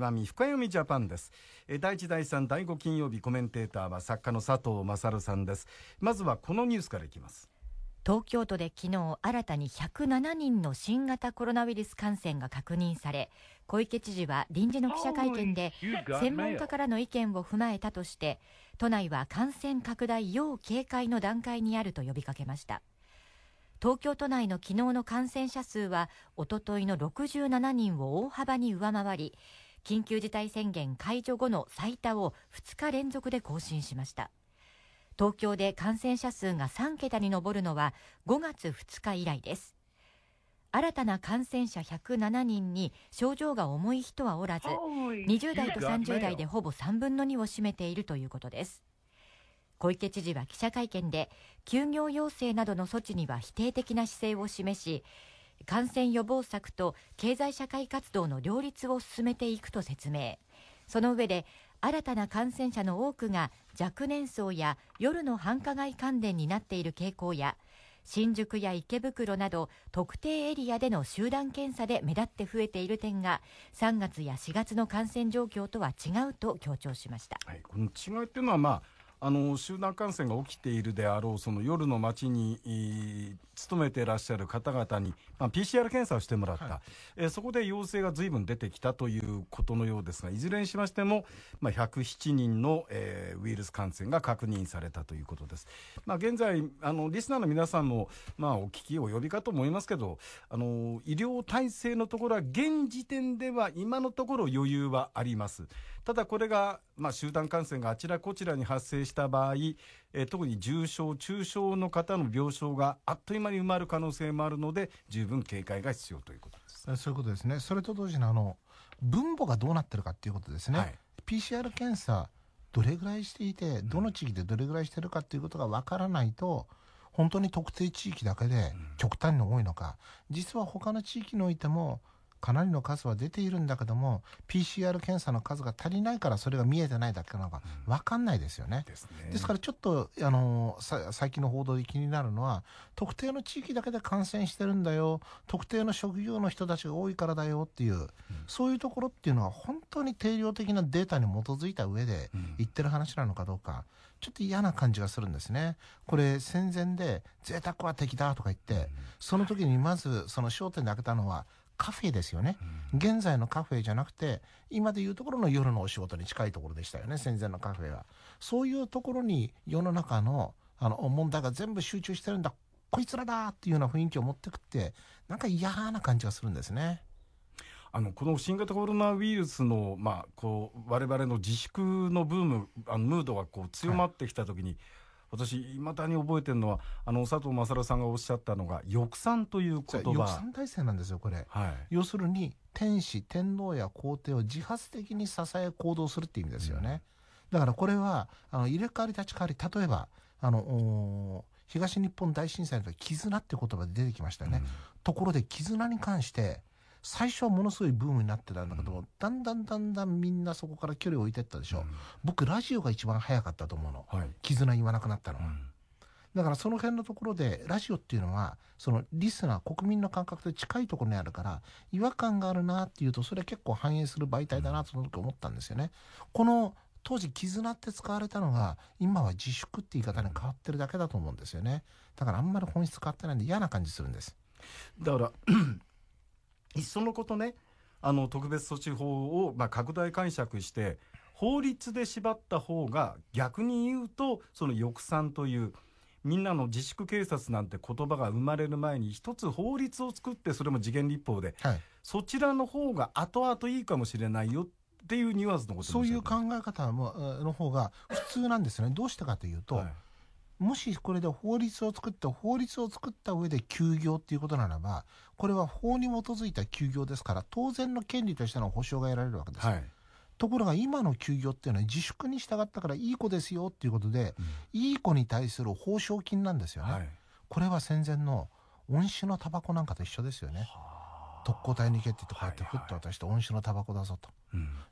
番深読みジャパンです。第1第3第5金曜日コメンテーターは作家の佐藤勝さんです。まずはこのニュースからいきます。東京都で昨日新たに107人の新型コロナウイルス感染が確認され小池知事は臨時の記者会見で専門家からの意見を踏まえたとして都内は感染拡大要警戒の段階にあると呼びかけました。東京都内の昨日の感染者数はおとといの67人を大幅に上回り緊急事態宣言解除後の最多を2日連続で更新しました東京で感染者数が3桁に上るのは5月2日以来です。新たな感染者107人に症状が重い人はおらず、20代と30代でほぼ3分の2を占めているということです。小池知事は記者会見で、休業要請などの措置には否定的な姿勢を示し、感染予防策と経済社会活動の両立を進めていくと説明。その上で、新たな感染者の多くが若年層や夜の繁華街関連になっている傾向や新宿や池袋など特定エリアでの集団検査で目立って増えている点が3月や4月の感染状況とは違うと強調しました、はい、この違いっていうのはまああの集団感染が起きているであろうその夜の街に勤めていらっしゃる方々に、まあ、PCR 検査をしてもらった、はい、えー、そこで陽性がずいぶん出てきたということのようですがいずれにしましても、まあ、107人の、えー、ウイルス感染が確認されたということです。まあ、現在あのリスナーの皆さんも、まあ、お聞き及びかと思いますけどあの医療体制のところは現時点では今のところ余裕はあります。ただこれが、まあ、集団感染があちらこちらに発生した場合、えー、特に重症、中症の方の病床があっという間に埋まる可能性もあるので、十分警戒が必要ということです。そういうことですね。それと同時に、あの、分母がどうなってるかっていうことですね。はい、PCR 検査、どれぐらいしていて、どの地域でどれぐらいしてるかっていうことがわからないと、本当に特定地域だけで極端に多いのか、実は他の地域においても、かなりの数は出ているんだけども PCR 検査の数が足りないからそれが見えてないだけなのか分かんないですよね。ですね。ですからちょっとあの最近の報道で気になるのは特定の地域だけで感染してるんだよ特定の職業の人たちが多いからだよっていう、うん、そういうところっていうのは本当に定量的なデータに基づいた上で言ってる話なのかどうか、ちょっと嫌な感じがするんですね。これ戦前で贅沢は敵だとか言って、その時にまずその焦点で開けたのはカフェですよね、うん、現在のカフェじゃなくて今でいうところの夜のお仕事に近いところでしたよね戦前のカフェは。そういうところに世の中のあの問題が全部集中してるんだ。こいつらだっていうような雰囲気を持ってくってなんか嫌な感じがするんですね。あのこの新型コロナウイルスの、まあ、こう我々の自粛のブームあのムードがこう強まってきたときに、はい私いまだに覚えてるのはあの佐藤正さんがおっしゃったのが抑散という言葉。抑散体制なんですよこれ、はい、要するに天使天皇や皇帝を自発的に支え行動するっていう意味ですよね、うん、だからこれはあの入れ替わり立ち替わり例えばあの東日本大震災の時絆って言葉で出てきましたよね、うん、ところで絆に関して最初はものすごいブームになってたんだけど、うん、だんだんだんだんみんなそこから距離を置いてったでしょ、うん、僕ラジオが一番早かったと思うの、はい、絆言わなくなったのは、うん、だからその辺のところでラジオっていうのはそのリスナー国民の感覚と近いところにあるから違和感があるなっていうとそれは結構反映する媒体だなとその時思ったんですよね。この当時絆って使われたのが今は自粛って言い方に変わってるだけだと思うんですよね。だからあんまり本質変わってないんで嫌な感じするんです。だからいっそのことねあの特別措置法をまあ拡大解釈して法律で縛った方が逆に言うとその抑散というみんなの自粛警察なんて言葉が生まれる前に一つ法律を作ってそれも次元立法で、はい、そちらの方が後々いいかもしれないよっていうニュアンスのことそういう考え方の方が普通なんですねどうしてかというと、はいもしこれで法律を作って法律を作った上で休業っていうことならばこれは法に基づいた休業ですから当然の権利としての保障が得られるわけです、はい、ところが今の休業っていうのは自粛に従ったからいい子ですよっていうことで、うん、いい子に対する報奨金なんですよね、はい、これは戦前の恩師のタバコなんかと一緒ですよね。はあ。特攻隊に行けって言ってこうやってふっと渡して恩師のタバコだぞと、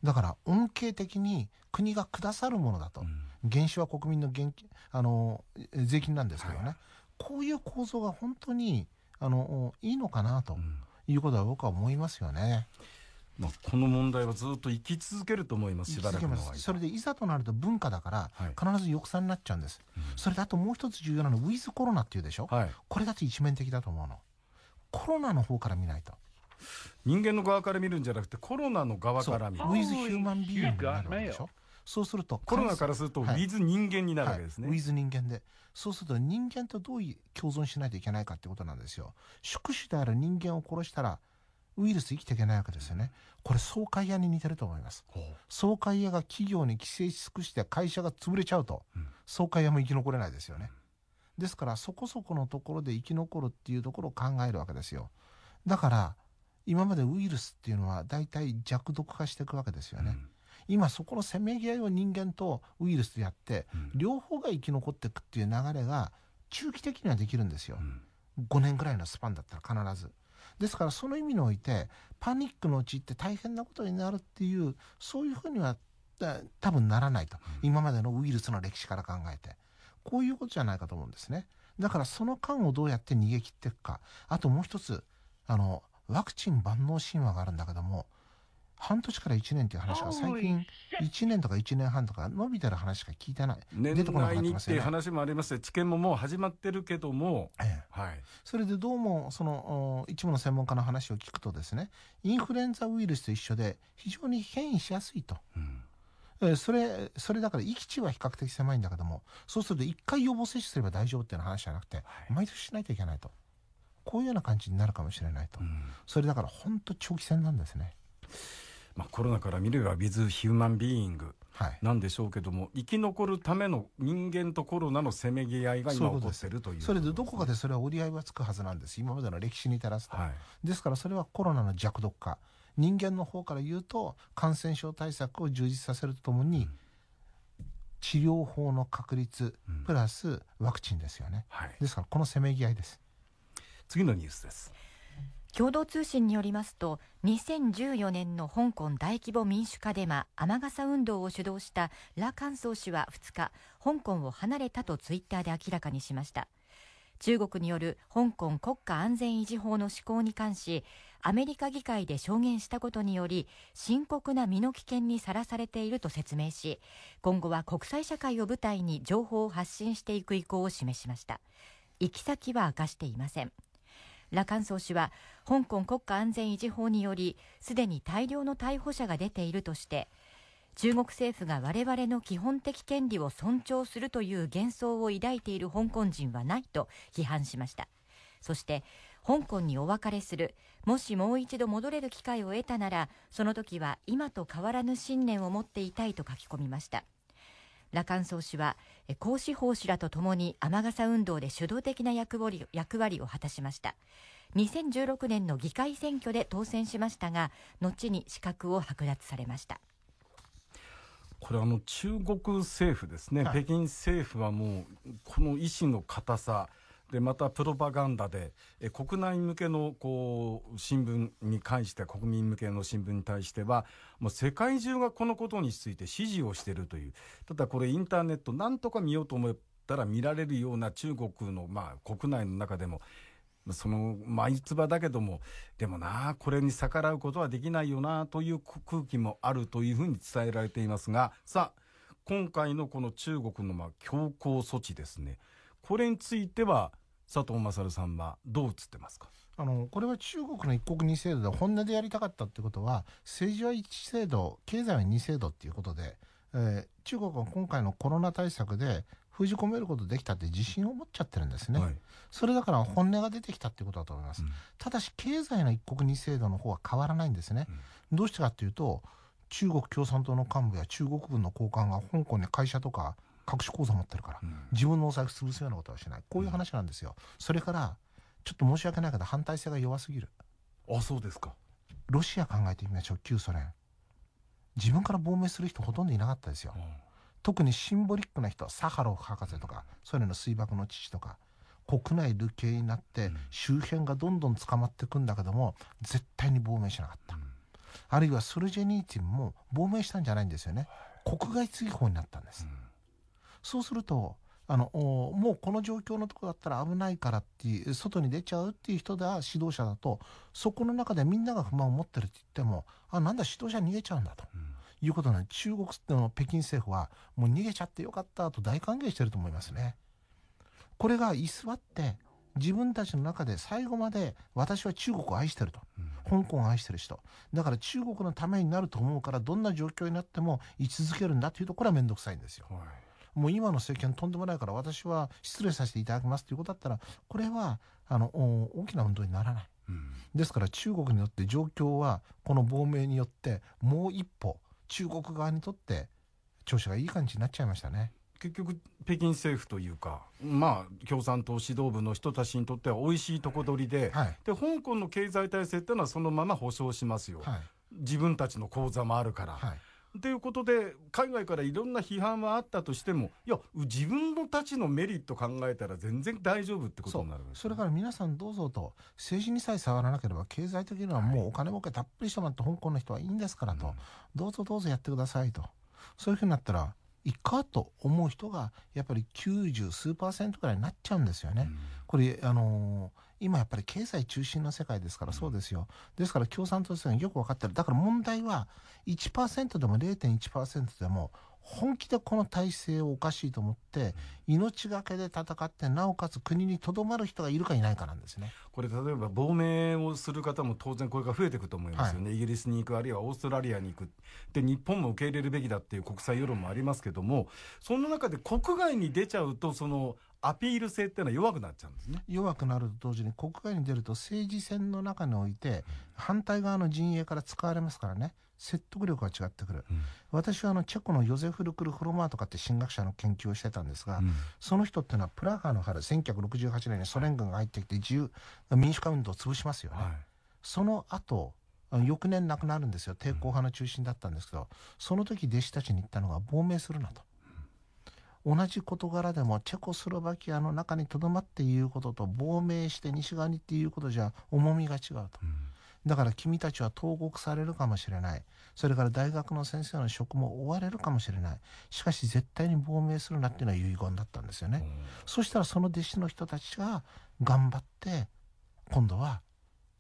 だから恩恵的に国がくださるものだと、原資は国民の現あの税金なんですけどね、はい、こういう構造が本当にあのいいのかなということは僕は思いますよね。まあ、この問題はずっと生き続けると思いますしばらくの間。それでいざとなると文化だから、必ず抑散になっちゃうんです、うん、それであともう一つ重要なのはウィズコロナっていうでしょ、はい、これだと一面的だと思うの。コロナの方から見ないと。人間の側から見るんじゃなくてコロナの側から見る。ウィズヒューマンビーイングになるわけでしょ？そうするとコロナからすると、ウィズ人間になるわけですね、はい、ウィズ人間で。そうすると人間とどう共存しないといけないかってことなんですよ。宿主である人間を殺したらウイルス生きていけないわけですよね。これ総会屋に似てると思います。総会屋が企業に規制し尽くして会社が潰れちゃうと、うん、総会屋も生き残れないですよね、ですからそこそこのところで生き残るっていうところを考えるわけですよ。だから今までウイルスっていうのは大体弱毒化していくわけですよね、うん今そこのせめぎ合いを人間とウイルスでやって、うん、両方が生き残っていくっていう流れが中期的にはできるんですよ、うん、5年ぐらいのスパンだったら必ず。ですからその意味においてパニックのうちって大変なことになるっていうそういうふうには多分ならないと、うん、今までのウイルスの歴史から考えて。こういうことじゃないかと思うんですね。だからその間をどうやって逃げ切っていくか。あともう一つあのワクチン万能神話があるんだけども半年から1年っていう話が最近1年とか1年半とか伸びてる話しか聞いてない。年内にっていう話もありまして治験ももう始まってるけども、ええ。はい、それでどうもその一部の専門家の話を聞くとですねインフルエンザウイルスと一緒で非常に変異しやすいと。うん。えそれそれだから域地は比較的狭いんだけどもそうすると1回予防接種すれば大丈夫っていう話じゃなくて、はい、毎年しないといけないと。こういうような感じになるかもしれないと、うん、それだから本当長期戦なんですね。まあ、コロナから見れば with ヒューマンビーイングなんでしょうけども、はい、生き残るための人間とコロナのせめぎ合いが今起こってるという。それでどこかでそれは折り合いはつくはずなんです。今までの歴史に照らすと、はい、ですからそれはコロナの弱毒化。人間の方から言うと感染症対策を充実させるとともに、うん。治療法の確立プラスワクチンですよね、はい、ですからこのせめぎ合いです。次のニュースです共同通信によりますと2014年の香港大規模民主化デマ雨傘運動を主導したラ・カンソー氏は2日香港を離れたとツイッターで明らかにしました。中国による香港国家安全維持法の施行に関しアメリカ議会で証言したことにより深刻な身の危険にさらされていると説明し今後は国際社会を舞台に情報を発信していく意向を示しました。行き先は明かしていません。羅冠総氏は香港国家安全維持法によりすでに大量の逮捕者が出ているとして中国政府が我々の基本的権利を尊重するという幻想を抱いている香港人はないと批判しました。そして香港にお別れするもしもう一度戻れる機会を得たならその時は今と変わらぬ信念を持っていたいと書き込みました。羅冠総氏は孔子法氏らとともに雨傘運動で主導的な役割役割を果たしました。2016年の議会選挙で当選しましたが後に資格を剥奪されました。これあの中国政府ですね、はい、北京政府はもうこの意志の固さでまたプロパガンダでえ国内向けのこう新聞に関して国民向けの新聞に対してはもう世界中がこのことについて支持をしているという。ただこれインターネットなんとか見ようと思ったら見られるような中国のまあ国内の中でもその眉唾だけどもでもなこれに逆らうことはできないよなという空気もあるというふうに伝えられていますがさあ今回のこの中国のま強硬措置ですね。これについては佐藤勝さんはどう映ってますか？あのこれは中国の一国二制度で本音でやりたかったってことは政治は一制度経済は二制度っていうことで、えー、中国は今回のコロナ対策で封じ込めることできたって自信を持っちゃってるんですね、はい、それだから本音が出てきたっていうことだと思います、うん、ただし経済の一国二制度の方は変わらないんですね、うん、どうしてかっていうと中国共産党の幹部や中国軍の高官が香港に会社とか隠し口座持ってるから、うん、自分のお財布潰すようなことはしない。こういう話なんですよ、それからちょっと申し訳ないけど反対性が弱すぎる。あそうですか。ロシア考えてみましょう。旧ソ連。自分から亡命する人ほとんどいなかったですよ、うん、特にシンボリックな人サハロフ博士とかソ連の水爆の父とか国内流刑になって周辺がどんどん捕まっていくんだけども絶対に亡命しなかった、うん、あるいはソルジェニーティンも亡命したんじゃないんですよね。国外追放になったんです、うんそうするとあのもうこの状況のとこだったら危ないからっていう外に出ちゃうっていう人だ指導者だとそこの中でみんなが不満を持ってるって言ってもあなんだ指導者逃げちゃうんだと、うん、いうことな中国の北京政府はもう逃げちゃってよかったと大歓迎してると思いますね。これが居座って自分たちの中で最後まで私は中国を愛してると、うん、香港を愛してる人。だから中国のためになると思うからどんな状況になっても居続けるんだというとこれは面倒くさいんですよ。はいもう今の政権とんでもないから私は失礼させていただきますということだったらこれはあの大きな運動にならない、うん、ですから中国によって状況はこの亡命によってもう一歩中国側にとって調子がいい感じになっちゃいましたね。結局北京政府というか、まあ、共産党指導部の人たちにとっては美味しいとこ取りではい、で香港の経済体制っていうのはそのまま保障しますよ、はい、自分たちの口座もあるから。はいということで海外からいろんな批判はあったとしてもいや自分のたちのメリット考えたら全然大丈夫ってことになるそそれから皆さんどうぞと政治にさえ触らなければ経済的にはもうお金儲けたっぷりしてもらって香港の人はいいんですからと、うん、どうぞどうぞやってくださいと。そういうふうになったらいいかと思う人がやっぱり90数パーセントぐらいになっちゃうんですよね。うん、これあのー今やっぱり経済中心の世界ですからそうですよ。ですから共産党ですがよく分かってる。だから問題は1%でも0.1%でも本気でこの体制をおかしいと思って命がけで戦ってなおかつ国にとどまる人がいるかいないかなんですね。これ例えば亡命をする方も当然これが増えていくと思いますよね、はい、イギリスに行くあるいはオーストラリアに行く。で日本も受け入れるべきだっていう国際世論もありますけどもその中で国外に出ちゃうとそのアピール性っていうのは弱くなっちゃうんですね。弱くなると同時に国外に出ると政治戦の中において反対側の陣営から使われますからね。説得力が違ってくる、うん、私はあのチェコのヨゼフ・ルクル・フロマーとかって神学者の研究をしてたんですが、うん、その人っていうのはプラハの春1968年にソ連軍が入ってきて自由民主化運動を潰しますよね、はい、その後翌年亡くなるんですよ。抵抗派の中心だったんですけど、その時弟子たちに言ったのが亡命するなと。同じ事柄でもチェコスロバキアの中にとどまって言うことと亡命して西側にっていうことじゃ重みが違うと、うん、だから君たちは投獄されるかもしれない。それから大学の先生の職も追われるかもしれない。しかし絶対に亡命するなっていうのは遺言だったんですよね、うん、そしたらその弟子の人たちが頑張って今度は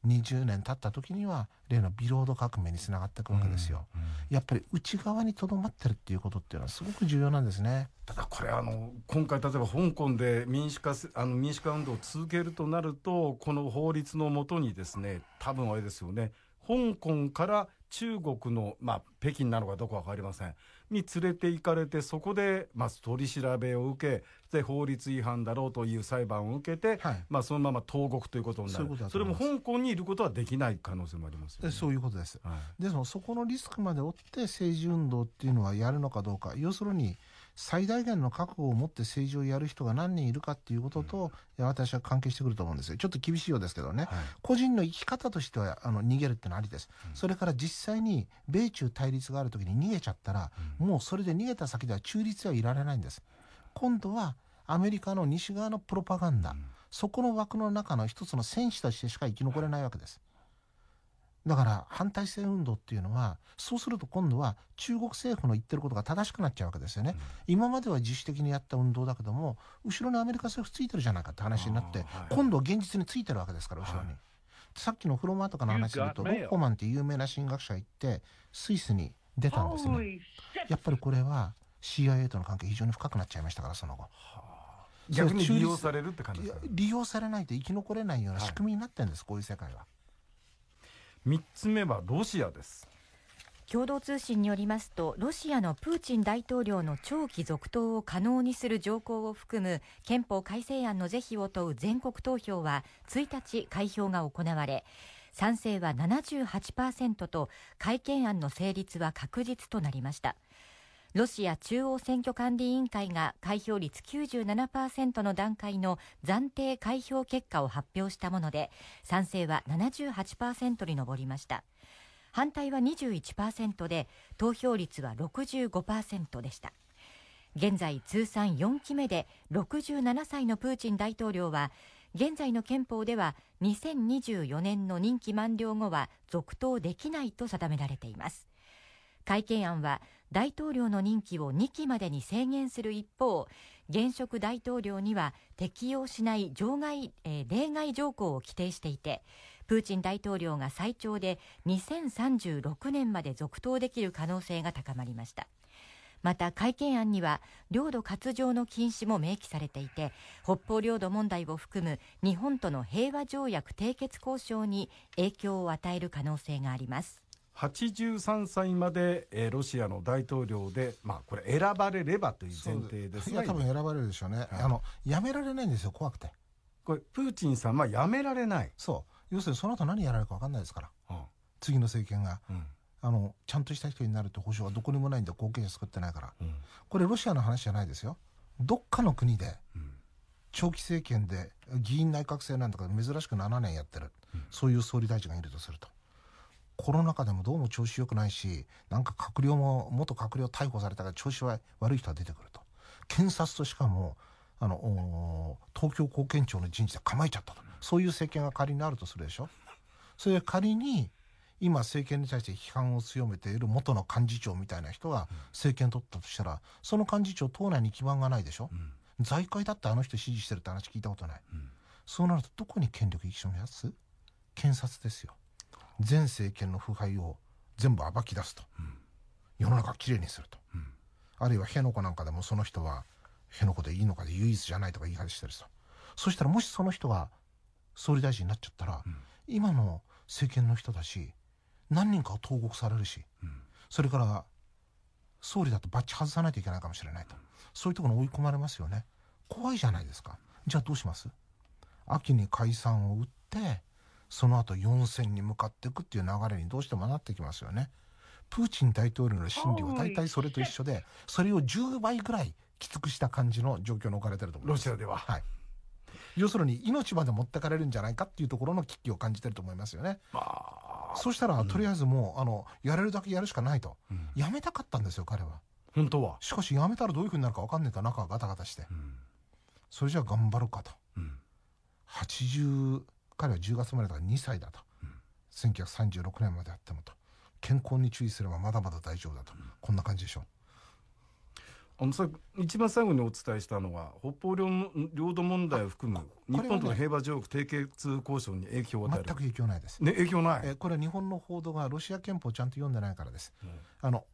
20年経った時には例のビロード革命につながっていくわけですよ、うんうん、やっぱり内側にとどまってるっていうことっていうのはすごく重要なんですね。ただこれあの今回例えば香港で民主化あの民主化運動を続けるとなるとこの法律のもとにですね多分あれですよね。香港から中国の、まあ、北京なのかどこか分かりませんに連れて行かれてそこで、まあ、取り調べを受けで法律違反だろうという裁判を受けて、はい、まあ、そのまま投獄ということになる。それも香港にいることはできない可能性もあります、ね、そういうことです、はい、でもそこのリスクまで追って政治運動っていうのはやるのかどうか。要するに最大限の覚悟を持って政治をやる人が何人いるかっていうことと、うん、私は関係してくると思うんですよ。ちょっと厳しいようですけどね、はい、個人の生き方としてはあの逃げるってのはありです、うん、それから実際に米中対立がある時に逃げちゃったら、うん、もうそれで逃げた先では中立はいられないんです今度はアメリカの西側のプロパガンダ、そこの枠の中の一つの戦士としてしか生き残れないわけですだから反体制運動っていうのはそうすると今度は中国政府の言ってることが正しくなっちゃうわけですよね、うん、今までは自主的にやった運動だけども後ろにアメリカ政府ついてるじゃないかって話になって、はい、今度は現実についてるわけですから後ろに、はい、さっきのフロマーとかの話で言うとロッコマンっていう有名な神学者行ってスイスに出たんですね。やっぱりこれは CIA との関係非常に深くなっちゃいましたからその後。逆に利用されるって感じですか、利用されないと生き残れないような仕組みになってるんです、はい、こういう世界は。3つ目はロシアです。共同通信によりますとロシアのプーチン大統領の長期続投を可能にする条項を含む憲法改正案の是非を問う全国投票は1日開票が行われ賛成は78%と改憲案の成立は確実となりました。ロシア中央選挙管理委員会が開票率97%の段階の暫定開票結果を発表したもので賛成は78%に上りました。反対は21%で投票率は65%でした。現在通算4期目で67歳のプーチン大統領は現在の憲法では2024年の任期満了後は続投できないと定められています。改憲案は大統領の任期を2期までに制限する一方現職大統領には適用しない除外、えー、例外条項を規定していてプーチン大統領が最長で2036年まで続投できる可能性が高まりました。また改憲案には領土割譲の禁止も明記されていて北方領土問題を含む日本との平和条約締結交渉に影響を与える可能性があります。83歳まで、えー、ロシアの大統領で、まあ、これ、選ばれればという前提ですいや、多分選ばれるでしょうね、はい、あのやめられないんですよ、怖くて。これ、プーチンさんはやめられない。そう、要するにその後何やられるか分かんないですから、うん、次の政権が、うん、あの、ちゃんとした人になるって保証はどこにもないんで、後継者作ってないから、うん、これ、ロシアの話じゃないですよ、どっかの国で、長期政権で議員内閣制なんとか珍しく7年やってる、そういう総理大臣がいるとすると。コロナ禍でもどうも調子良くないし、なんか閣僚も、元閣僚逮捕されたから調子は悪い人が出てくると。検察としかも、あの、東京高検庁の人事で構えちゃったと。そういう政権が仮にあるとするでしょ。それで仮に、今政権に対して批判を強めている元の幹事長みたいな人が政権取ったとしたら、その幹事長党内に基盤がないでしょ。うん、財界だってあの人支持してるって話聞いたことない。うん、そうなるとどこに権力行きめやす検察ですよ。前政権の腐敗を全部暴き出すと、うん、世の中をきれいにすると、うん、あるいは辺野古なんかでもその人は辺野古でいいのかで唯一じゃないとか言い張してると。そしたらもしその人が総理大臣になっちゃったら、うん、今の政権の人だし何人かを投獄されるし、それから総理だとバッチ外さないといけないかもしれないと、そういうところに追い込まれますよね。怖いじゃないですか。じゃあどうします？秋に解散を打ってその後4000に向かっていくっていう流れにどうしてもなってきますよね。プーチン大統領の心理は大体それと一緒で、それを10倍ぐらいきつくした感じの状況に置かれてると思います。ロシアでは。はい。要するに命まで持ってかれるんじゃないかっていうところの危機を感じてると思いますよね。まあ、そしたら、とりあえずもう、あの、やれるだけやるしかないと。うん、やめたかったんですよ、彼は。本当は。しかし、やめたらどういうふうになるか分かんないと中がガタガタして。うん、それじゃあ頑張るかと。うん、80、彼は10月生まれだから2歳だと。1936年まであってもと。健康に注意すればまだまだ大丈夫だと、うん、こんな感じでしょう。あのさ一番最後にお伝えしたのは北方領領土問題を含む日本との平和条約締結交渉に影響を与える。全く影響ないです、ね、影響ない？えこれは日本の報道がロシア憲法をちゃんと読んでないからです、うん、あの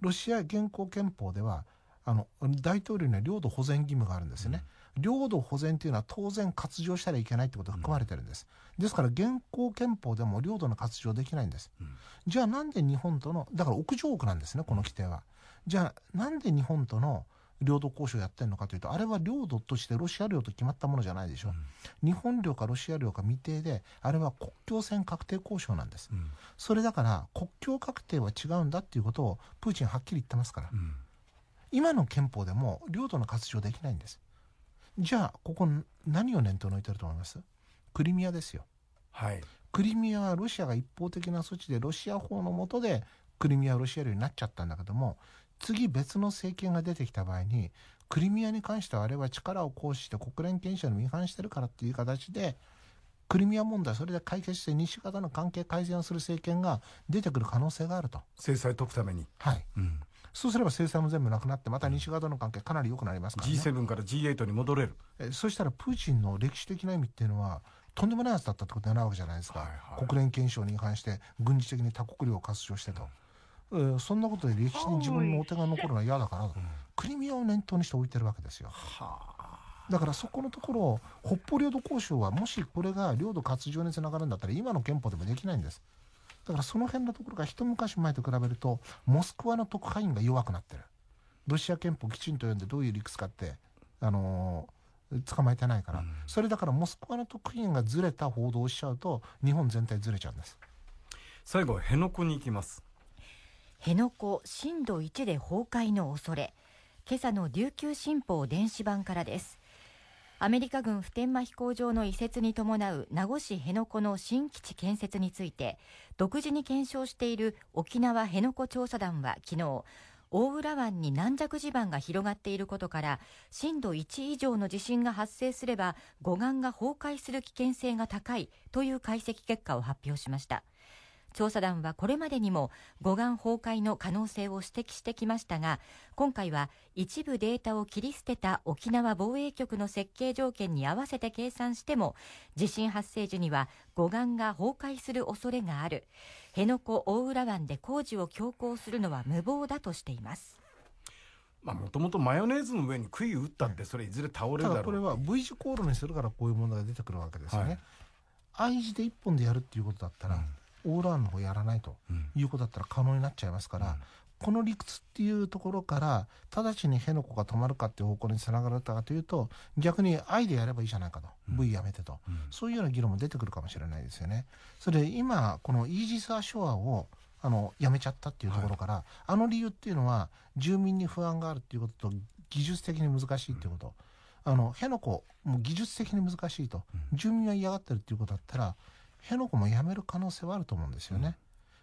ロシア現行憲法ではあの大統領には領土保全義務があるんですよね、領土保全というのは当然割譲したらいけないってことが含まれてるんです。ですから現行憲法でも領土の割譲できないんです。うん、じゃあなんで日本との、だから屋上区なんですね、この規定は。じゃあなんで日本との領土交渉やってるのかというと、あれは領土としてロシア領と決まったものじゃないでしょ。うん、日本領かロシア領か未定で、あれは国境線確定交渉なんです。うん、それだから、国境確定は違うんだっていうことを、プーチンはっきり言ってますから。今の憲法でも領土の割譲できないんです。じゃあここ何を念頭に置いてると思います？クリミアですよ。はい。クリミアはロシアが一方的な措置でロシア法の下でクリミアはロシア領になっちゃったんだけども次別の政権が出てきた場合にクリミアに関してはあれは力を行使して国連憲章に違反してるからっていう形でクリミア問題それで解決して西側の関係改善をする政権が出てくる可能性があると。制裁解くために。はい、うん、そうすれば制裁も全部なくなって、また西側との関係かなり良くなりますから、ね、G7 から G8 に戻れる。えそしたらプーチンの歴史的な意味っていうのは、とんでもないやつだったってことになるわけじゃないですか。はいはい、国連憲章に違反して、軍事的に多国領を割譲してと。うん、そんなことで歴史に自分のお手が残るのは嫌だから、うん、クリミアを念頭にして置いてるわけですよ。だからそこのところ、北方領土交渉は、もしこれが領土割譲につながるんだったら、今の憲法でもできないんです。だからその辺のところが一昔前と比べると、モスクワの特派員が弱くなってる。ロシア憲法きちんと読んでどういう理屈かって、あのー、捕まえてないから、うん、それだからモスクワの特派員がずれた報道をしちゃうと日本全体ずれちゃうんです。最後は辺野古に行きます。辺野古震度1で崩壊の恐れ。今朝の琉球新報電子版からですアメリカ軍普天間飛行場の移設に伴う名護市辺野古の新基地建設について独自に検証している沖縄辺野古調査団は昨日大浦湾に軟弱地盤が広がっていることから震度1以上の地震が発生すれば護岸が崩壊する危険性が高いという解析結果を発表しました。調査団はこれまでにも護岸崩壊の可能性を指摘してきましたが今回は一部データを切り捨てた沖縄防衛局の設計条件に合わせて計算しても地震発生時には護岸が崩壊する恐れがある。辺野古大浦湾で工事を強行するのは無謀だとしています。もともとマヨネーズの上に杭打ったってそれいずれ倒れるだろう、これは V 字航路にするからこういう問題が出てくるわけですよね、はい、I 字で1本でやるっていうことだったら、うん、オーランの方やらないということだったら可能になっちゃいますから、うん、この理屈っていうところから直ちに辺野古が止まるかっていう方向につながるかというと逆に愛でやればいいじゃないかと、うん、V やめてと、そういうような議論も出てくるかもしれないですよね。それで今このイージス・アショアをあのやめちゃったっていうところから、はい、あの理由っていうのは住民に不安があるっていうことと技術的に難しいっていうこと、うん、あの辺野古もう技術的に難しいと、うん、住民は嫌がってるっていうことだったら辺野古もやめる可能性はあると思うんですよね。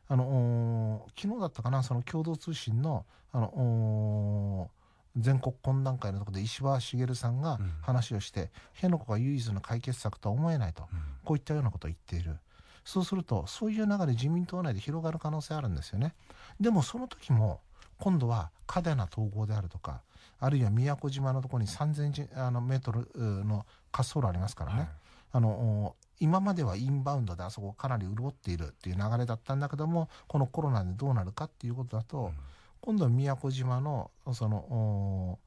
うん、あの昨日だったかなその共同通信のあの全国懇談会のところで石破茂さんが話をして、辺野古が唯一の解決策とは思えないと、こういったようなことを言っている。そうするとそういう流れ自民党内で広がる可能性あるんですよね。でもその時も今度は過度な統合であるとかあるいは宮古島のところに3000メートルの滑走路ありますからね、はい、あの今まではインバウンドであそこかなり潤っているっていう流れだったんだけどもこのコロナでどうなるかっていうことだと、うん、今度は宮古島のその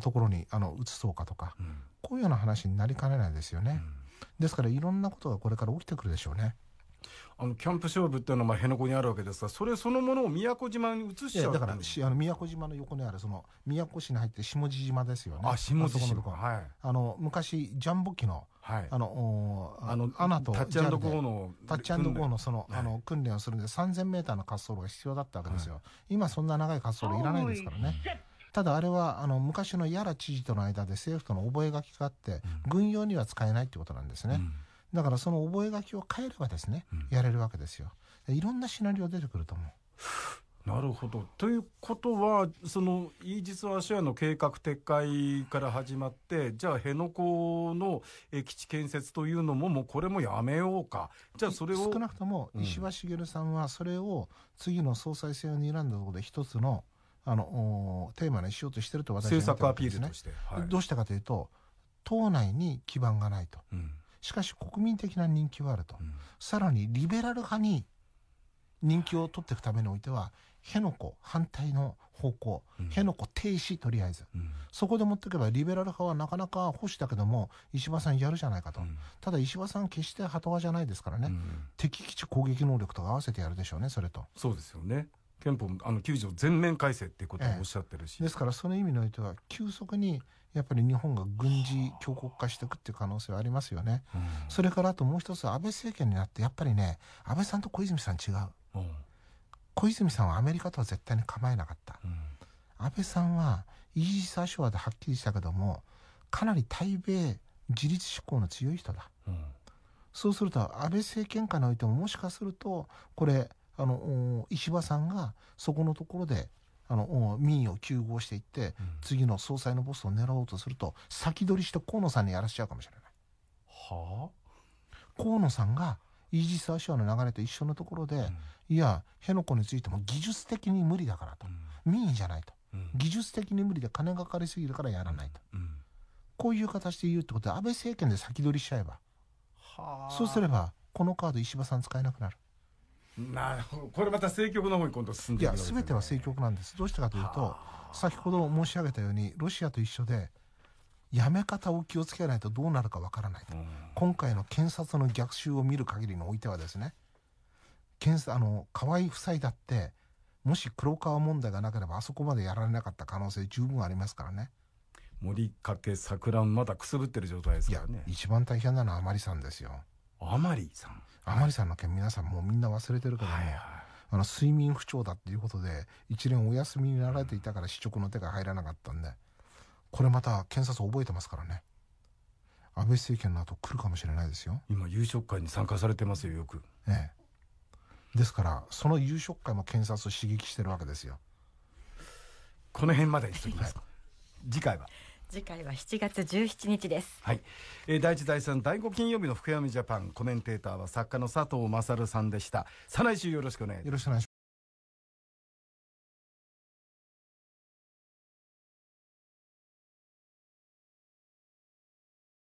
ところにあの移そうかとか、うん、こういうような話になりかねないですよね。うん、ですからいろんなことがこれから起きてくるでしょうね。あのキャンプ勝負っていうのはまあ辺野古にあるわけですがそれそのものを宮古島に移しちゃうだからしあの宮古島の横にあるその宮古市に入って下地島ですよね。あ下地島。はい。あの昔ジャンボ機のはい、あのあのアナとタッチゴーのタッチゴーのその、あの訓練をするんで3000メーターの滑走路が必要だったわけですよ、はい、今そんな長い滑走路いらないですからね。ただあれはあの昔の屋良知事との間で政府との覚書があって、うん、軍用には使えないってことなんですね、うんだからその覚書を変えればですね、うん、やれるわけですよいろんなシナリオ出てくると思う。なるほど。ということは、そのイージス・アシェアの計画撤回から始まって、じゃあ、辺野古の基地建設というのも、もうこれもやめようか、じゃあそれを。少なくとも、石破茂さんは、それを次の総裁選を睨んだところで、一つのあのテーマにしようとしてると私は、ね、政策アピールとして、はい、どうしたかというと、党内に基盤がないと。うんしかし国民的な人気はあると、うん、さらにリベラル派に人気を取っていくためにおいては辺野古反対の方向、うん、辺野古停止とりあえず、うん、そこで持っていけばリベラル派はなかなか保守だけども石破さんやるじゃないかと、うん、ただ石破さん決して鳩派じゃないですからね、敵基地攻撃能力と合わせてやるでしょうねそれと。そうですよね憲法あの9条全面改正っていうことをおっしゃってるし、ええ、ですからその意味においては急速にやっぱり日本が軍事強国化していくっていう可能性はありますよね、うん、それからあともう一つ安倍政権になってやっぱりね安倍さんと小泉さん違う、うん、小泉さんはアメリカとは絶対に構えなかった、うん、安倍さんはイージス・アショアではっきりしたけどもかなり対米自立志向の強い人だ、そうすると安倍政権下においてももしかするとこれあの石破さんがそこのところであの民意を糾合していって、うん、次の総裁のボスを狙おうとすると先取りして河野さんにやらしちゃうかもしれない。はあ？河野さんがイージス・アショアの流れと一緒のところで、うん、いや辺野古についても技術的に無理だからと、うん、民意じゃないと、技術的に無理で金がかかりすぎるからやらないと、こういう形で言うってことで安倍政権で先取りしちゃえば、はあ、そうすればこのカード石破さん使えなくなる。なるほど。これまた政局の方に今度進んでいくいや全ては政局なんです。どうしてかというと先ほど申し上げたようにロシアと一緒でやめ方を気をつけないとどうなるかわからないと、うん、今回の検察の逆襲を見る限りにおいてはですね検あの河合夫妻だってもし黒川問題がなければあそこまでやられなかった可能性十分ありますからね。森掛桜まだくすぶってる状態ですからね。一番大変なのは甘利さんですよ甘利さん。甘利さんの件皆さんもうみんな忘れてるけども、はいはい、あの睡眠不調だっていうことで一連お休みになられていたから試食の手が入らなかったんで。これまた検察覚えてますからね。安倍政権の後来るかもしれないですよ。今夕食会に参加されてますよよく。ええ。ですからその夕食会も検察を刺激してるわけですよ。この辺までにしときます、はい、次回は次回は7月17日です。はい、えー、第1第3第5金曜日の福山ジャパン。コメンテーターは作家の佐藤勝さんでした。再来週よろしくお願いします。よろしくお願いします